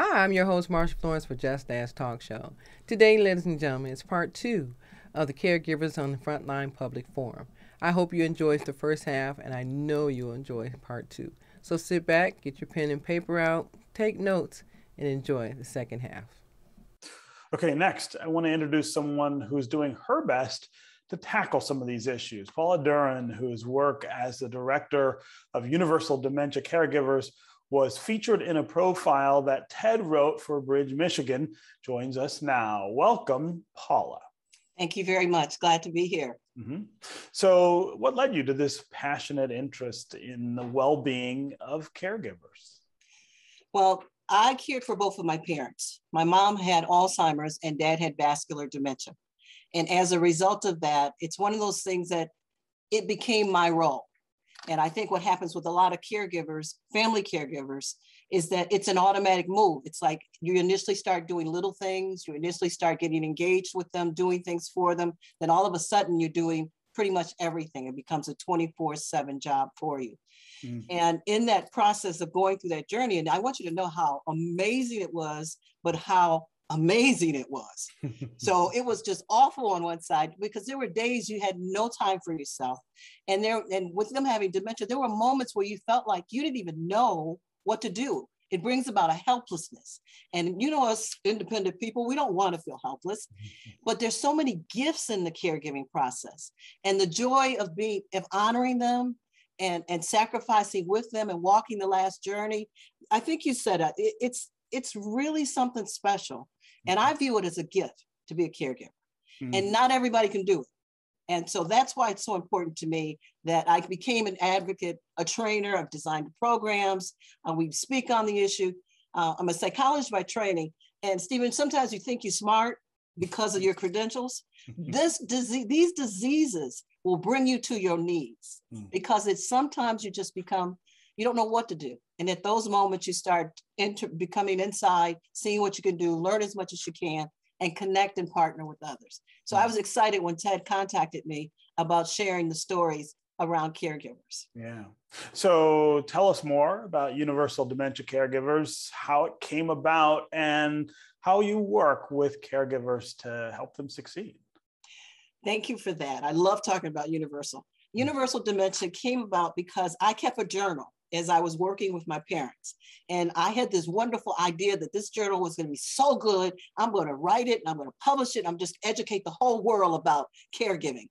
Hi, I'm your host, Marsha Florence for Just Ask Talk Show. Today, ladies and gentlemen, it's part two of the Caregivers on the Frontline Public Forum. I hope you enjoyed the first half, and I know you'll enjoy part two. So sit back, get your pen and paper out, take notes, and enjoy the second half. Okay, next, I want to introduce someone who's doing her best to tackle some of these issues. Paula Duren, whose work as the director of Universal Dementia Caregivers was featured in a profile that Ted wrote for Bridge, Michigan, joins us now. Welcome, Paula. Thank you very much. Glad to be here. Mm-hmm. So, what led you to this passionate interest in the well being of caregivers? Well, I cared for both of my parents. My mom had Alzheimer's and dad had vascular dementia. And as a result of that, it's one of those things that it became my role. And I think what happens with a lot of caregivers, family caregivers, is that it's an automatic move. It's like you initially start doing little things, you initially start getting engaged with them, doing things for them. Then all of a sudden, you're doing pretty much everything. It becomes a 24 7 job for you. Mm-hmm. And in that process of going through that journey, and I want you to know how amazing it was, but how amazing it was. so it was just awful on one side because there were days you had no time for yourself. And there and with them having dementia, there were moments where you felt like you didn't even know what to do. It brings about a helplessness. And you know, us independent people, we don't want to feel helpless, mm-hmm. but there's so many gifts in the caregiving process. And the joy of being of honoring them and, and sacrificing with them and walking the last journey. I think you said uh, it, it's it's really something special and I view it as a gift to be a caregiver. Mm-hmm. And not everybody can do it. And so that's why it's so important to me that I became an advocate, a trainer. I've designed programs. Uh, we speak on the issue. Uh, I'm a psychologist by training. And Stephen, sometimes you think you're smart because of your credentials. this disease, these diseases will bring you to your knees mm. because it's sometimes you just become you don't know what to do. And at those moments, you start enter, becoming inside, seeing what you can do, learn as much as you can, and connect and partner with others. So I mm. was excited when Ted contacted me about sharing the stories around caregivers. Yeah. So tell us more about Universal Dementia Caregivers, how it came about, and how you work with caregivers to help them succeed. Thank you for that. I love talking about Universal. Mm. Universal Dementia came about because I kept a journal as I was working with my parents. And I had this wonderful idea that this journal was going to be so good. I'm going to write it and I'm going to publish it. I'm just educate the whole world about caregiving.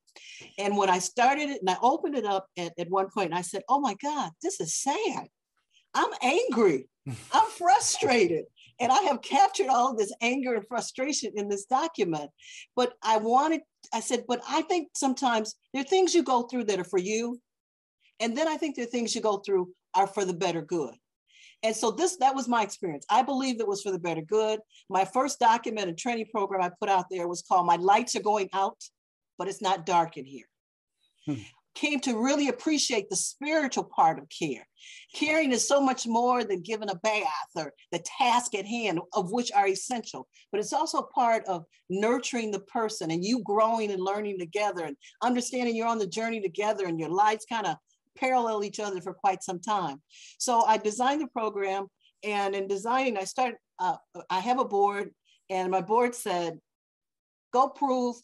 And when I started it and I opened it up at, at one point, I said, Oh my God, this is sad. I'm angry. I'm frustrated. And I have captured all of this anger and frustration in this document. But I wanted, I said, but I think sometimes there are things you go through that are for you. And then I think there are things you go through are for the better good. And so this that was my experience. I believe it was for the better good. My first document and training program I put out there was called My Lights Are Going Out, but It's Not Dark in Here. Hmm. Came to really appreciate the spiritual part of care. Caring is so much more than giving a bath or the task at hand, of which are essential, but it's also part of nurturing the person and you growing and learning together and understanding you're on the journey together and your lives kind of parallel each other for quite some time. So I designed the program, and in designing, I started. Uh, I have a board, and my board said, "Go prove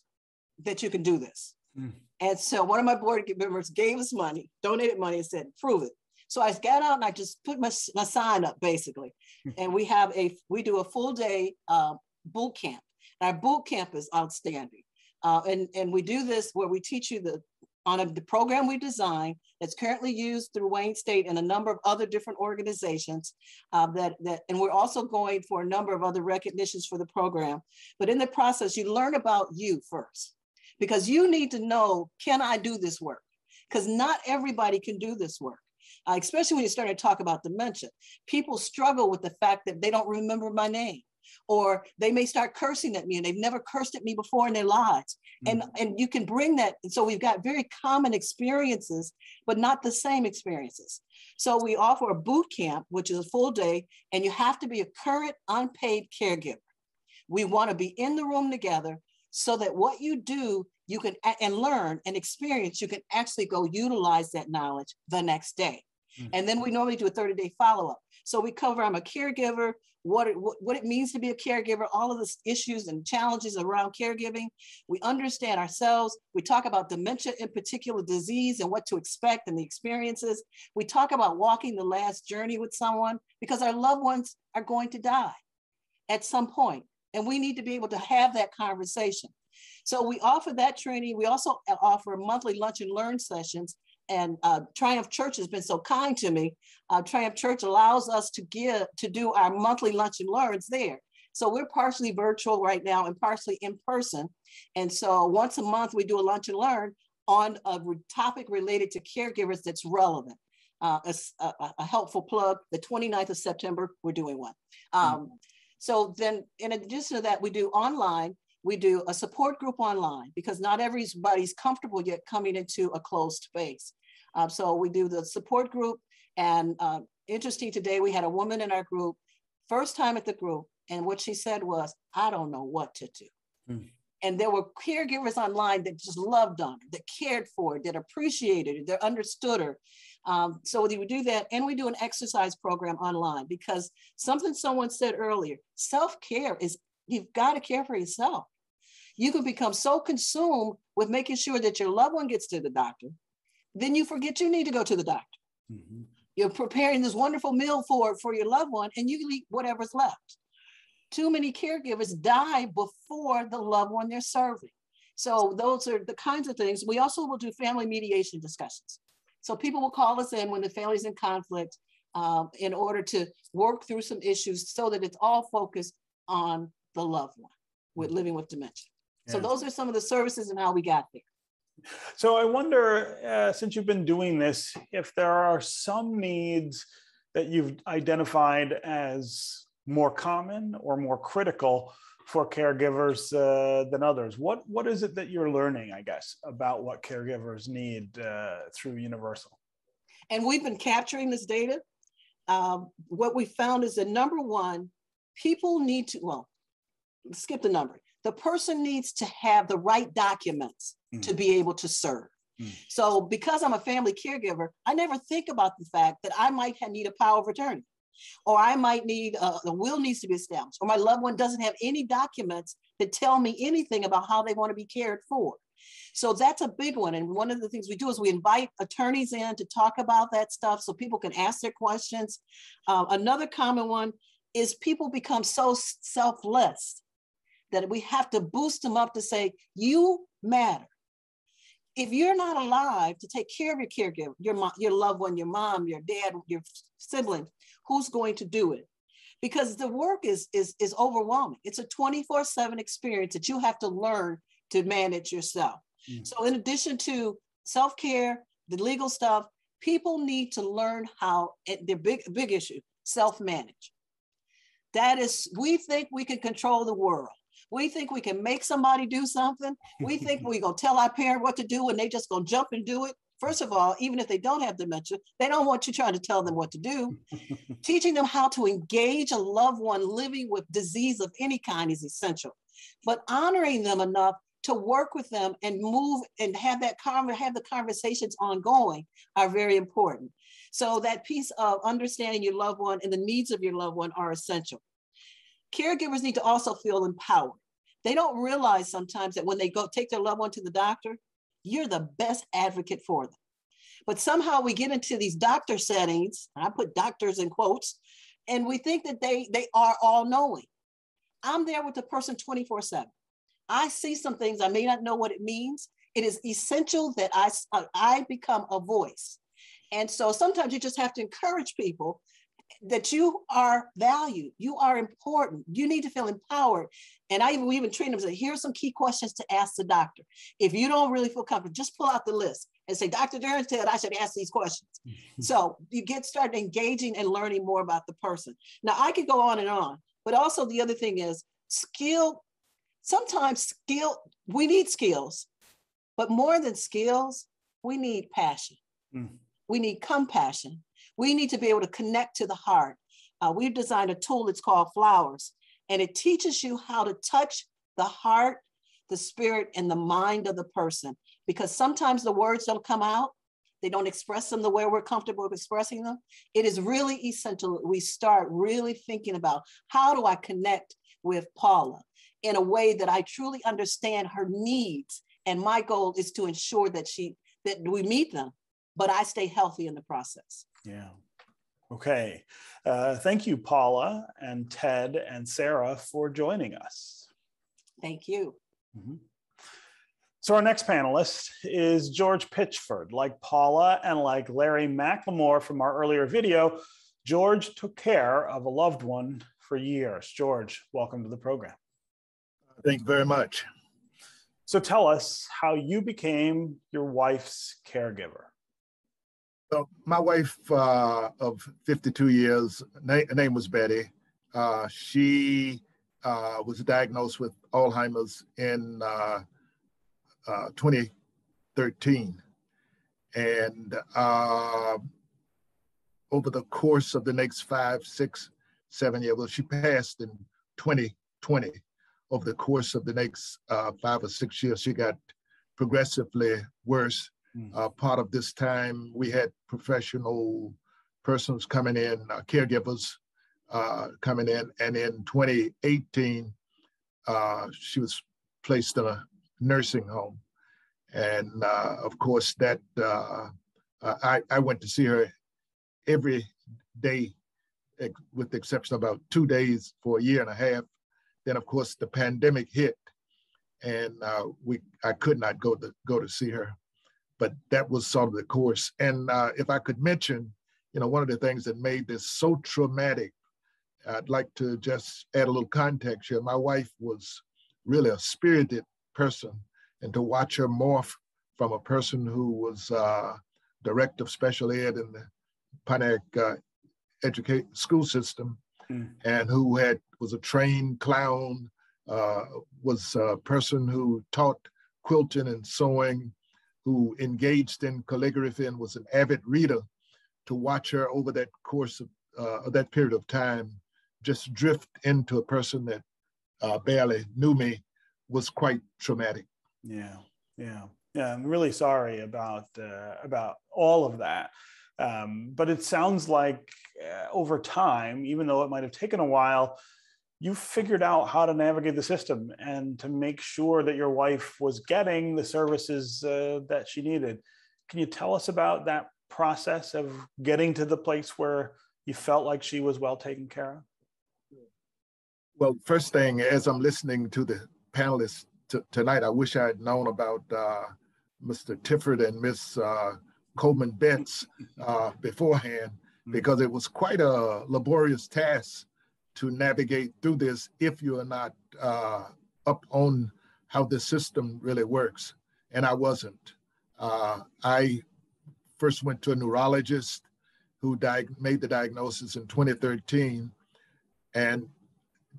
that you can do this." Mm. And so one of my board members gave us money, donated money, and said, "Prove it." So I got out and I just put my, my sign up basically, hmm. and we have a we do a full day uh, boot camp. And our boot camp is outstanding. Uh, and, and we do this where we teach you the on a, the program we designed that's currently used through Wayne State and a number of other different organizations uh, that, that, and we're also going for a number of other recognitions for the program. But in the process, you learn about you first because you need to know, can I do this work? Because not everybody can do this work. Uh, especially when you start to talk about dementia. People struggle with the fact that they don't remember my name or they may start cursing at me and they've never cursed at me before in their lives. Mm-hmm. and and you can bring that and so we've got very common experiences but not the same experiences. So we offer a boot camp which is a full day and you have to be a current unpaid caregiver. We want to be in the room together so that what you do you can and learn and experience you can actually go utilize that knowledge the next day. Mm-hmm. and then we normally do a 30 day follow up So we cover I'm a caregiver, what it, what it means to be a caregiver, all of the issues and challenges around caregiving. We understand ourselves. We talk about dementia in particular disease and what to expect and the experiences. We talk about walking the last journey with someone because our loved ones are going to die at some point, and we need to be able to have that conversation. So we offer that training. We also uh, offer monthly lunch and learn sessions and uh, Triumph Church has been so kind to me. Uh, Triumph Church allows us to give to do our monthly lunch and learns there. So we're partially virtual right now and partially in person. And so once a month we do a lunch and learn on a topic related to caregivers that's relevant. Uh, a, a, a, helpful plug, the 29th of September, we're doing one. Um, so then in addition to that, we do online we do a support group online because not everybody's comfortable yet coming into a closed space. Uh, so we do the support group and uh, interesting today, we had a woman in our group, first time at the group. And what she said was, I don't know what to do. Mm. And there were caregivers online that just loved on her, that cared for her, that appreciated her, that understood her. Um, so we do that, and we do an exercise program online because something someone said earlier: self-care is you've got to care for yourself you can become so consumed with making sure that your loved one gets to the doctor, then you forget you need to go to the doctor. Mm-hmm. You're preparing this wonderful meal for, for your loved one, and you eat whatever's left. Too many caregivers die before the loved one they're serving. So those are the kinds of things. We also will do family mediation discussions. So people will call us in when the family's in conflict um, in order to work through some issues so that it's all focused on the loved one with mm-hmm. living with dementia. So those are some of the services and how we got there. So I wonder, uh, since you've been doing this, if there are some needs that you've identified as more common or more critical for caregivers uh, than others. What what is it that you're learning, I guess, about what caregivers need uh, through Universal? And we've been capturing this data. Um, what we found is that number one, people need to well, skip the number the person needs to have the right documents mm. to be able to serve. Mm. So, because I'm a family caregiver, I never think about the fact that I might need a power of attorney, or I might need a, uh, a will needs to be established, or my loved one doesn't have any documents that tell me anything about how they want to be cared for. So that's a big one. And one of the things we do is we invite attorneys in to talk about that stuff so people can ask their questions. Uh, another common one is people become so selfless that we have to boost them up to say, you matter. If you're not alive to take care of your caregiver, your, mom, your loved one, your mom, your dad, your sibling, who's going to do it? Because the work is, is, is overwhelming. It's a 24 seven experience that you have to learn to manage yourself. Mm. So in addition to self-care, the legal stuff, people need to learn how, the big, big issue, self-manage. That is, we think we can control the world. We think we can make somebody do something. We think we're going to tell our parent what to do and they just going to jump and do it. First of all, even if they don't have dementia, they don't want you trying to tell them what to do. Teaching them how to engage a loved one living with disease of any kind is essential. But honoring them enough to work with them and move and have that con- have the conversations ongoing are very important. So that piece of understanding your loved one and the needs of your loved one are essential. Caregivers need to also feel empowered. They don't realize sometimes that when they go take their loved one to the doctor, you're the best advocate for them. But somehow we get into these doctor settings, I put doctors in quotes, and we think that they, they are all knowing. I'm there with the person 24 7. I see some things, I may not know what it means. It is essential that I, I become a voice. And so sometimes you just have to encourage people that you are valued, you are important, you need to feel empowered. And I even we even train them say, here's some key questions to ask the doctor. If you don't really feel comfortable, just pull out the list and say, Dr. Duren said I should ask these questions. so you get started engaging and learning more about the person. Now I could go on and on, but also the other thing is skill. Sometimes skill, we need skills, but more than skills, we need passion. Mm. We need compassion we need to be able to connect to the heart. Uh, we've designed a tool, it's called Flowers, and it teaches you how to touch the heart, the spirit, and the mind of the person. Because sometimes the words don't come out they don't express them the way we're comfortable with expressing them. It is really essential we start really thinking about how do I connect with Paula in a way that I truly understand her needs. And my goal is to ensure that she that we meet them, but I stay healthy in the process. Yeah. Okay. Uh, thank you, Paula and Ted and Sarah for joining us. Thank you. Mm-hmm. So our next panelist is George Pitchford. Like Paula and like Larry McLemore from our earlier video, George took care of a loved one for years. George, welcome to the program. Thank you very much. So tell us how you became your wife's caregiver. So my wife uh, of 52 years, na- name was Betty. Uh, she uh, was diagnosed with Alzheimer's in uh, uh, 2013. And uh, over the course of the next five, six, seven years, well, she passed in 2020. Over the course of the next five or six years, she got progressively worse. Mm. Uh, part of this time, we had professional persons coming in, uh, caregivers uh, coming in, and in 2018, she was placed in a nursing home. And uh, of course, that uh, I, I went to see her every day, with the exception of about two days for a year and a half. Then, of course, the pandemic hit, and uh, we I could not go to go to see her. But that was sort of the course. And uh, if I could mention, you know, one of the things that made this so traumatic, I'd like to just add a little context here. My wife was really a spirited person and to watch her morph from a person who was uh, director of special ed in the Pontiac uh, educate school system mm. and who had was a trained clown, uh, was a person who taught quilting and sewing, who engaged in calligraphy and was an avid reader. To watch her over that course of uh, that period of time, just drift into a person that uh, barely knew me was quite traumatic. Yeah, yeah, yeah. I'm really sorry about uh, about all of that. Um, but it sounds like uh, over time, even though it might have taken a while, you figured out how to navigate the system and to make sure that your wife was getting the services uh, that she needed. Can you tell us about that process of getting to the place where you felt like she was well taken care of? Well, first thing, as I'm listening to the panelists t- tonight. I wish I had known about uh, Mr. Tifford and Miss uh, Coleman Betts uh, beforehand mm-hmm. because it was quite a laborious task to navigate through this if you are not uh, up on how the system really works. And I wasn't. Uh, I first went to a neurologist who diag- made the diagnosis in 2013. And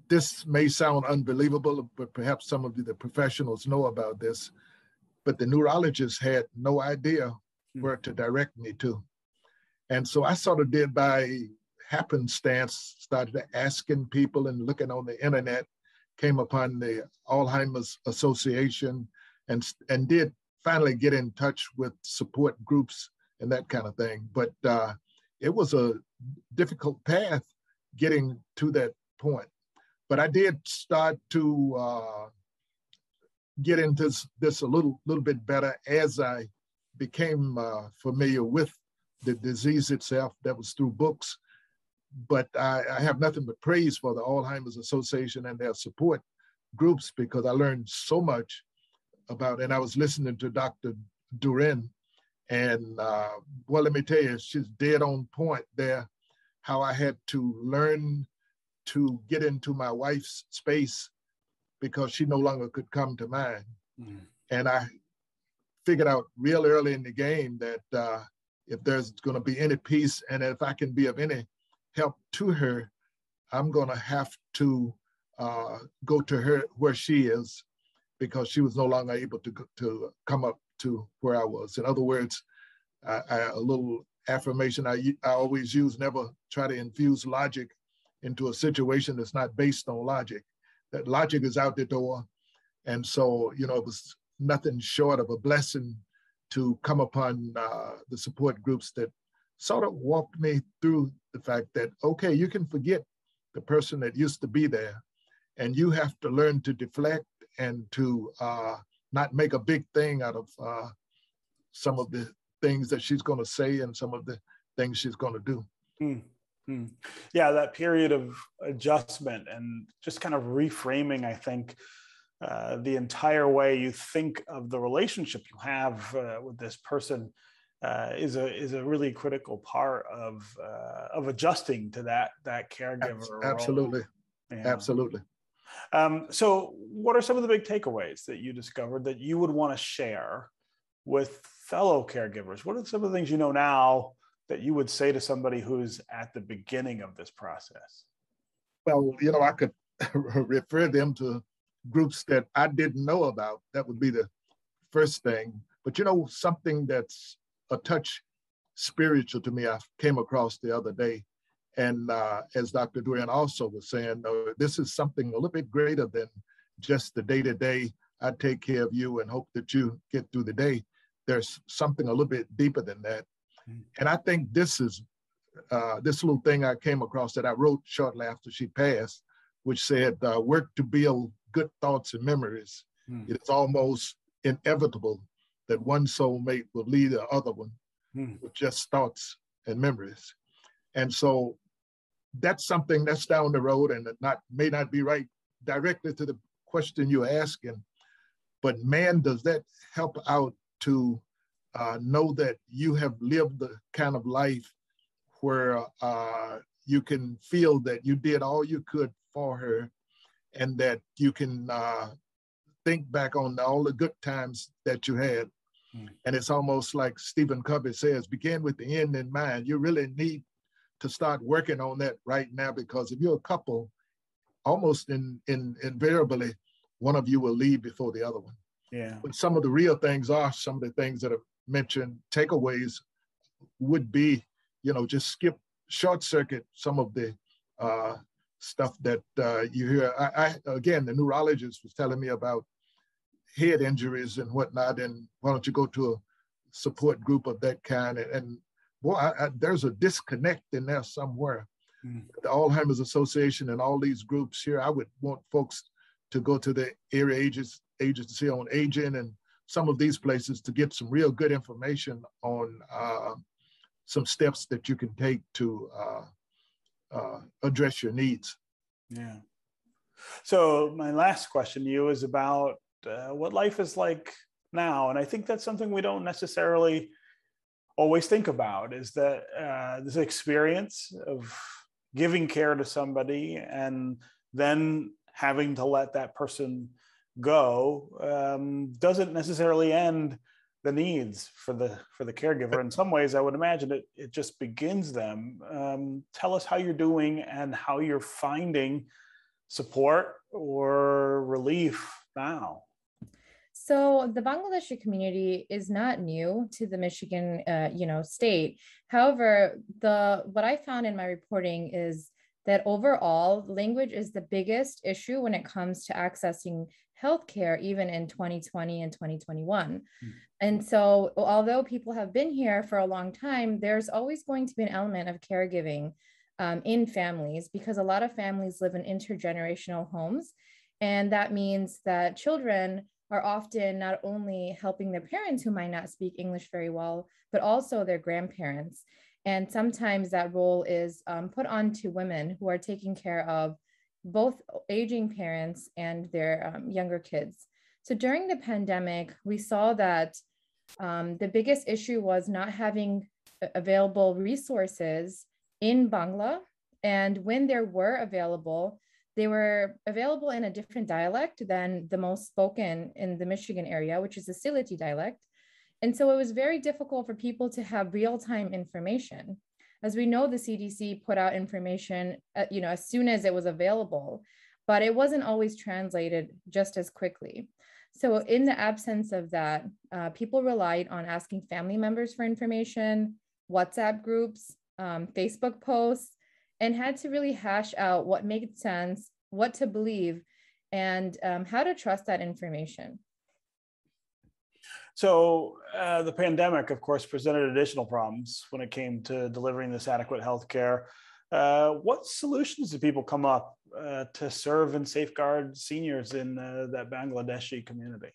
this may sound unbelievable, but perhaps some of the professionals know about this. But the neurologist had no idea hmm. where to direct me to. And so I sort of did by happenstance, started asking people and looking on the internet, came upon the Alzheimer's Association and, and did finally get in touch with support groups and that kind of thing. But uh, it was a difficult path getting to that point but I did start to uh, get into this, a little little bit better as I became uh, familiar with the disease itself. That was through books, but I, I, have nothing but praise for the Alzheimer's Association and their support groups because I learned so much about. And I was listening to Dr. Duren, and uh, well, let me tell you, she's dead on point there. How I had to learn to get into my wife's space because she no longer could come to mine. Mm. And I figured out real early in the game that uh, if there's going to be any peace and if I can be of any help to her, I'm going to have to uh, go to her where she is because she was no longer able to to come up to where I was. In other words, I, I, a little affirmation I, I always use: never try to infuse logic into a situation that's not based on logic. That logic is out the door. And so, you know, it was nothing short of a blessing to come upon uh, the support groups that sort of walked me through the fact that, okay, you can forget the person that used to be there, and you have to learn to deflect and to uh, not make a big thing out of uh, some of the things that she's going to say and some of the things she's going to do. Mm-hmm. Yeah, that period of adjustment and just kind of reframing, I think, uh, the entire way you think of the relationship you have uh, with this person uh, is a is a really critical part of uh, of adjusting to that that caregiver. Absolutely, yeah. absolutely. Um, so, what are some of the big takeaways that you discovered that you would want to share with fellow caregivers? What are some of the things you know now that you would say to somebody who's at the beginning of this process? Well, you know, I could refer them to groups that I didn't know about. That would be the first thing. But you know, something that's a touch spiritual to me, I came across the other day. And uh, as Dr. Duren also was saying, uh, this is something a little bit greater than just the day to day. I take care of you and hope that you get through the day. There's something a little bit deeper than that. Mm. And I think this is uh, this little thing I came across that I wrote shortly after she passed, which said, uh, work to build good thoughts and memories. Mm. It is almost inevitable that one soulmate will lead the other one mm. with just thoughts and memories. And so that's something that's down the road and it not may not be right directly to the question you're asking, but man, does that help out to uh, know that you have lived the kind of life where uh, you can feel that you did all you could for her and that you can uh, think back on all the good times that you had. Mm. And it's almost like Stephen Covey says, begin with the end in mind. You really need to start working on that right now because if you're a couple, almost in, in invariably, one of you will leave before the other one. Yeah. But some of the real things are some of the things that are mentioned. Takeaways would be, you know, just skip, short circuit some of the uh, stuff that uh, you hear. I, I, again, the neurologist was telling me about head injuries and whatnot, and why don't you go to a support group of that kind? And, and boy, I, there's a disconnect in there somewhere. Mm. The Alzheimer's Association and all these groups here, I would want folks to go to the area agents, agency on aging and some of these places to get some real good information on uh, some steps that you can take to uh, uh, address your needs. Yeah. So my last question to you is about uh, what life is like now, and I think that's something we don't necessarily always think about. Is that uh, this experience of giving care to somebody and then having to let that person go um, doesn't necessarily end the needs for the for the caregiver. In some ways i would imagine it it just begins them. Um, tell us how you're doing and how you're finding support or relief now so the Bangladeshi community is not new to the Michigan, uh, you know, state. However, the what I found in my reporting is that overall, language is the biggest issue when it comes to accessing healthcare, even in 2020 and 2021. Mm. And so, although people have been here for a long time, there's always going to be an element of caregiving um, in families because a lot of families live in intergenerational homes. And that means that children are often not only helping their parents who might not speak English very well, but also their grandparents. And sometimes that role is um, put on to women who are taking care of both aging parents and their um, younger kids. So during the pandemic, we saw that um, the biggest issue was not having available resources in Bangla. And when there were available, they were available in a different dialect than the most spoken in the Michigan area, which is the Sylheti dialect. And so it was very difficult for people to have real time information. As we know, the CDC put out information, uh, you know, as soon as it was available, but it wasn't always translated just as quickly. So in the absence of that, uh, people relied on asking family members for information, WhatsApp groups, um, Facebook posts, and had to really hash out what made sense, what to believe, and um, how to trust that information. So uh, the pandemic, of course, presented additional problems when it came to delivering this adequate health care. Uh, what solutions did people come up uh, to serve and safeguard seniors in uh, that Bangladeshi community?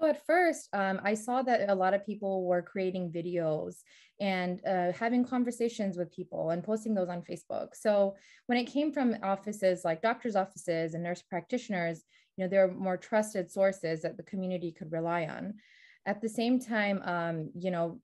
So at first, um, I saw that a lot of people were creating videos and uh, having conversations with people and posting those on Facebook. So when it came from offices like doctors' offices and nurse practitioners, you know, they're more trusted sources that the community could rely on. At the same time, um, you know,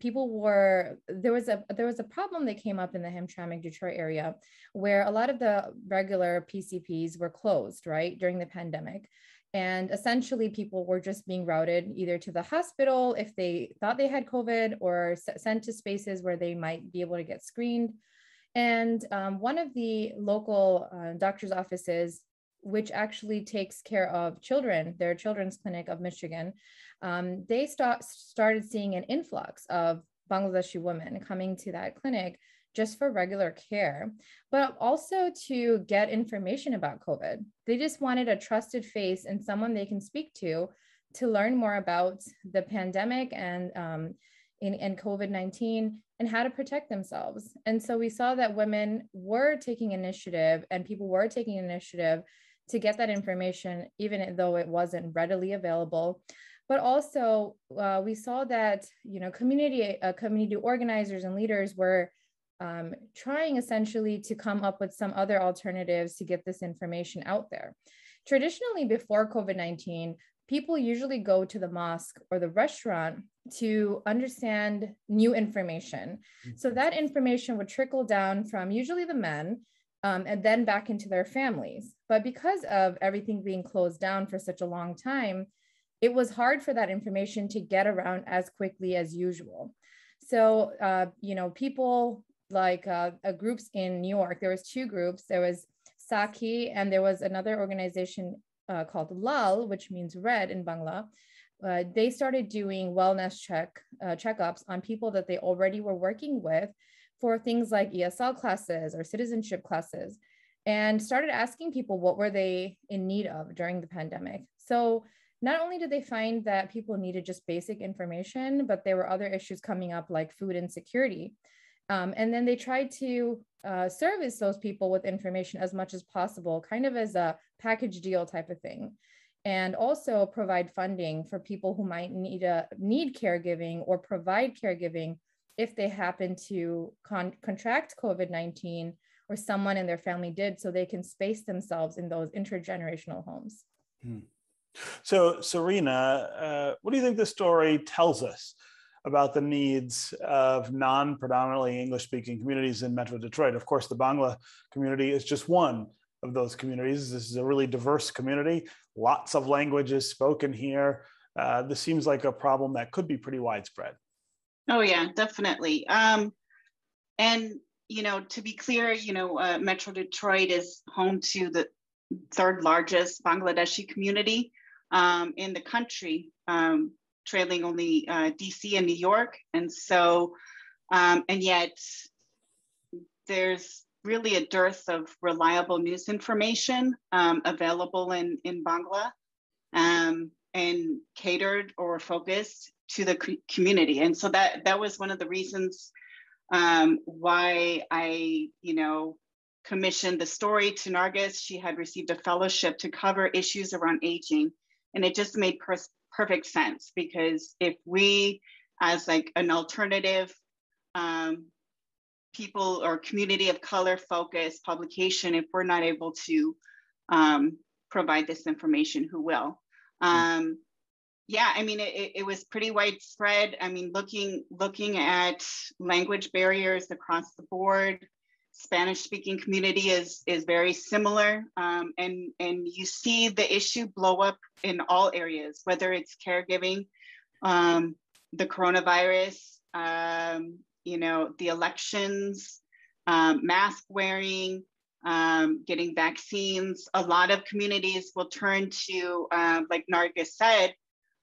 people were there was a there was a problem that came up in the Hamtramck Detroit area where a lot of the regular PCPs were closed right during the pandemic and essentially people were just being routed either to the hospital if they thought they had covid or sent to spaces where they might be able to get screened. And um, one of the local uh, doctor's offices which actually takes care of children, their children's clinic of Michigan, um, they start, started seeing an influx of Bangladeshi women coming to that clinic just for regular care, but also to get information about COVID. They just wanted a trusted face and someone they can speak to to learn more about the pandemic and um, in, COVID 19 and how to protect themselves. And so we saw that women were taking initiative and people were taking initiative to get that information, even though it wasn't readily available. But also, uh, we saw that you know community uh, community organizers and leaders were um, trying essentially to come up with some other alternatives to get this information out there. Traditionally, before COVID 19, people usually go to the mosque or the restaurant to understand new information. So mm-hmm. that information would trickle down from usually the men um, and then back into their families. But because of everything being closed down for such a long time, it was hard for that information to get around as quickly as usual. So, uh, you know, people like uh, groups in New York, there was two groups. There was Saki and there was another organization uh, called LAL, which means red in Bangla. Uh, they started doing wellness check uh, checkups on people that they already were working with for things like ESL classes or citizenship classes and started asking people what were they in need of during the pandemic. So not only did they find that people needed just basic information, but there were other issues coming up like food insecurity. Um, and then they tried to uh, service those people with information as much as possible, kind of as a package deal type of thing. And also provide funding for people who might need a need caregiving or provide caregiving if they happen to con- contract COVID 19 or someone in their family did, so they can space themselves in those intergenerational homes. Hmm. So, Serena, uh, what do you think this story tells us about the needs of non predominantly English speaking communities in Metro Detroit? Of course, the Bangla community is just one of those communities. This is a really diverse community, lots of languages spoken here. Uh, this seems like a problem that could be pretty widespread. Oh yeah, definitely. Um, and you know, to be clear, you know, uh, Metro Detroit is home to the third largest Bangladeshi community um, in the country, um, trailing only uh, DC and New York. And so, um, and yet there's really a dearth of reliable news information um, available in, in Bangla um, and catered or focused to the community. And so that that was one of the reasons um, why I, you know, commissioned the story to Nargis. She had received a fellowship to cover issues around aging. And it just made perfect sense because if we, as like an alternative um, people or community of color focused publication, if we're not able to um, provide this information, who will? Hmm. Um, yeah i mean it, it was pretty widespread i mean looking looking at language barriers across the board spanish speaking community is is very similar um, and and you see the issue blow up in all areas whether it's caregiving um, the coronavirus um, you know the elections um, mask wearing um, getting vaccines. A lot of communities will turn to uh, like nargis said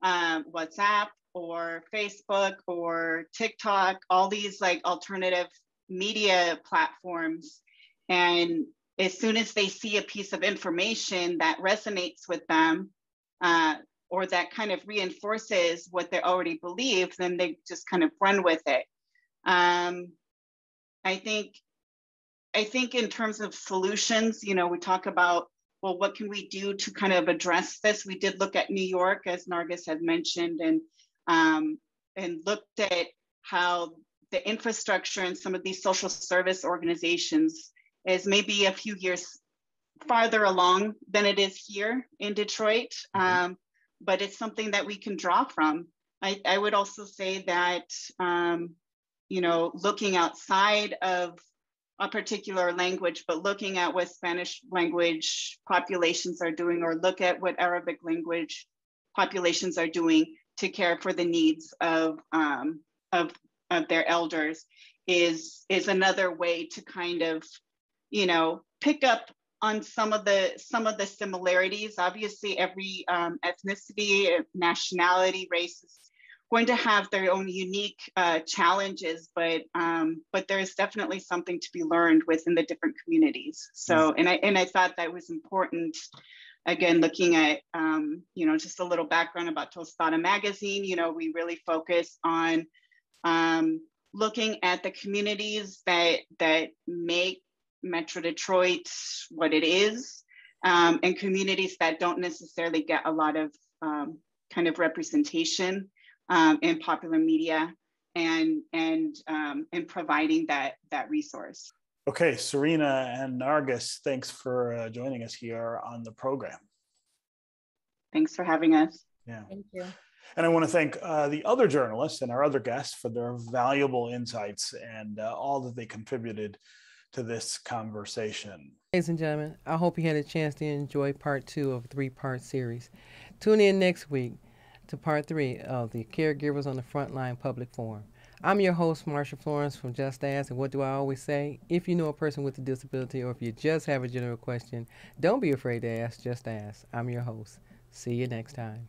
um, WhatsApp or Facebook or TikTok, all these like alternative media platforms. And as soon as they see a piece of information that resonates with them, uh, or that kind of reinforces what they already believe, then they just kind of run with it. Um, I think, I think in terms of solutions, you know, we talk about, well, what can we do to kind of address this? We did look at New York, as Nargis had mentioned, and um, and looked at how the infrastructure and some of these social service organizations is maybe a few years farther along than it is here in Detroit. Mm-hmm. Um, but it's something that we can draw from. I, I would also say that, um, you know, looking outside of a particular language, but looking at what Spanish language populations are doing, or look at what Arabic language populations are doing to care for the needs of, um, of, of their elders is, is another way to kind of, you know, pick up on some of the some of the similarities. Obviously, every um, ethnicity, nationality, race is going to have their own unique uh, challenges, but um, but there is definitely something to be learned within the different communities. So, mm. and I and I thought that was important. Again, looking at um, you know just a little background about Tostada magazine. You know, we really focus on um, looking at the communities that that make Metro Detroit what it is, um, and communities that don't necessarily get a lot of um, kind of representation um, in popular media and and um, and providing that that resource. Okay, Serena and Nargis, thanks for uh, joining us here on the program. Thanks for having us. Yeah. Thank you. And I want to thank uh, the other journalists and our other guests for their valuable insights and uh, all that they contributed to this conversation. Ladies and gentlemen, I hope you had a chance to enjoy part two of a three part series. Tune in next week to part three of the Caregivers on the Frontline Public Forum. I'm your host, Marsha Florence from Just Ask. And what do I always say? If you know a person with a disability or if you just have a general question, don't be afraid to ask, just ask. I'm your host. See you next time.